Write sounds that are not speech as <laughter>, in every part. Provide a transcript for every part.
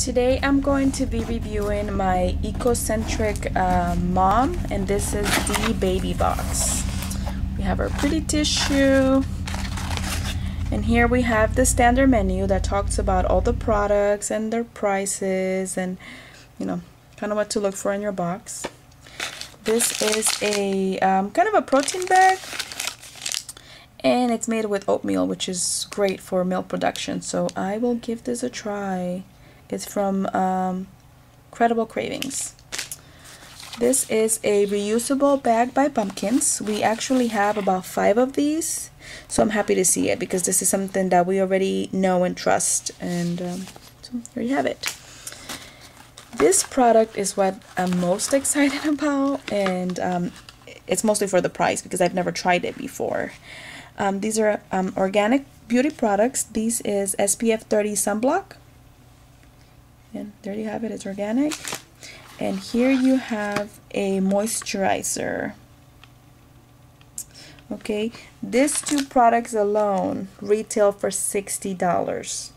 Today I'm going to be reviewing my Ecocentric uh, Mom and this is the baby box. We have our pretty tissue and here we have the standard menu that talks about all the products and their prices and you know kind of what to look for in your box. This is a um, kind of a protein bag and it's made with oatmeal which is great for milk production so I will give this a try. It's from um, Credible Cravings. This is a reusable bag by Bumkins. We actually have about five of these, so I'm happy to see it because this is something that we already know and trust. And um, so here you have it. This product is what I'm most <laughs> excited about, and um, it's mostly for the price because I've never tried it before. Um, these are um, organic beauty products. This is SPF 30 sunblock and there you have it it's organic. And here you have a moisturizer. Okay these two products alone retail for $60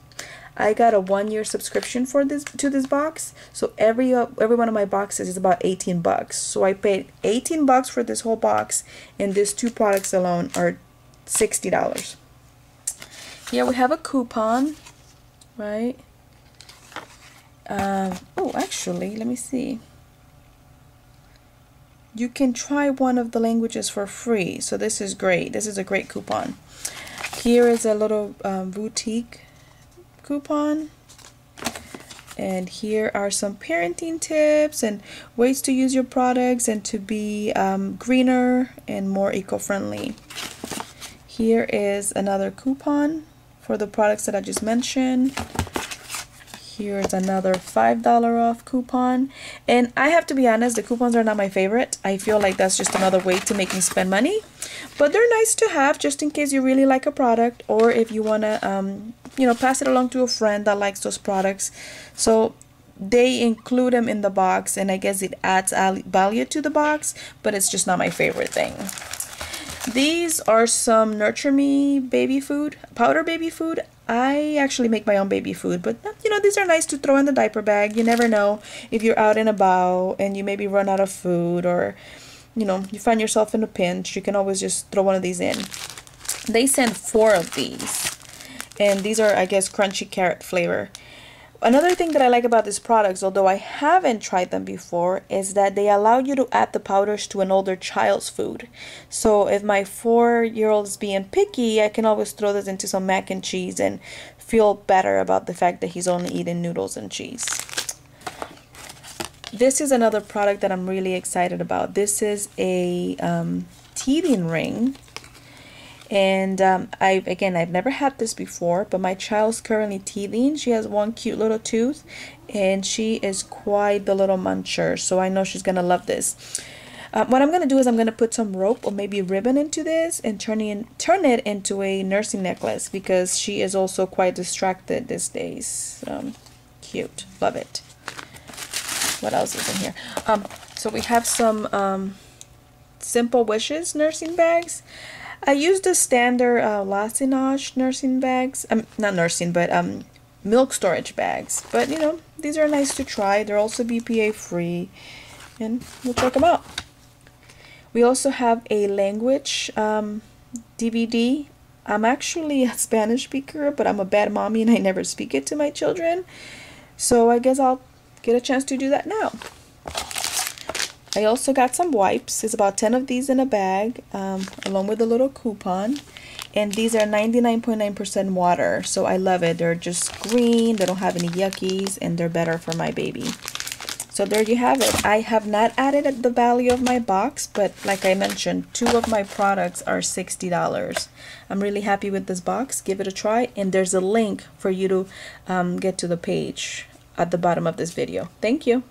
I got a one-year subscription for this to this box. So every uh, every one of my boxes is about 18 bucks. So I paid 18 bucks for this whole box and these two products alone are $60 here we have a coupon right uh, oh, actually, let me see. You can try one of the languages for free. So this is great. This is a great coupon. Here is a little um, boutique coupon. And here are some parenting tips and ways to use your products and to be um, greener and more eco-friendly. Here is another coupon for the products that I just mentioned. Here's another $5 off coupon. And I have to be honest, the coupons are not my favorite. I feel like that's just another way to make me spend money. But they're nice to have just in case you really like a product or if you want to, um, you know, pass it along to a friend that likes those products. So they include them in the box and I guess it adds value to the box, but it's just not my favorite thing. These are some Nurture Me baby food, powder baby food. I actually make my own baby food, but you know, these are nice to throw in the diaper bag. You never know if you're out and about and you maybe run out of food or, you know, you find yourself in a pinch. You can always just throw one of these in. They sent four of these, and these are, I guess, crunchy carrot flavor. Another thing that I like about these products, although I haven't tried them before, is that they allow you to add the powders to an older child's food. So if my four-year-old is being picky, I can always throw this into some mac and cheese and feel better about the fact that he's only eating noodles and cheese. This is another product that I'm really excited about. This is a um, teething ring and um, I again I've never had this before but my child's currently teething. She has one cute little tooth and she is quite the little muncher so I know she's gonna love this. Uh, what I'm gonna do is I'm gonna put some rope or maybe ribbon into this and turn it, turn it into a nursing necklace because she is also quite distracted these days. Um, cute. Love it. What else is in here? Um, so we have some um, simple wishes nursing bags I used the standard uh, Lansinoh nursing bags. Um, not nursing, but um, milk storage bags. But, you know, these are nice to try. They're also BPA free. And we'll check them out. We also have a language um, DVD. I'm actually a <laughs> Spanish speaker, but I'm a bad mommy and I never speak it to my children. So I guess I'll get a chance to do that now. I also got some wipes. There's about 10 of these in a bag, um, along with a little coupon. And these are 99.9% .9 water, so I love it. They're just green, they don't have any yuckies, and they're better for my baby. So there you have it. I have not added the value of my box, but like I mentioned, two of my products are $60. I'm really happy with this box. Give it a try, and there's a link for you to um, get to the page at the bottom of this video. Thank you.